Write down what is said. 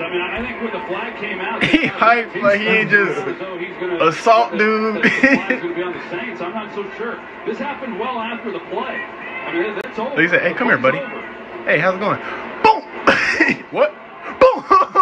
I mean, I think when the flag came out, He hyped like he ain't just oh, assault dude. Gonna be on the Saints. I'm not so sure. This happened well after the play. I mean, that's over. He said, "Hey, come here, buddy." over. Hey, how's it going? Boom! what? Boom!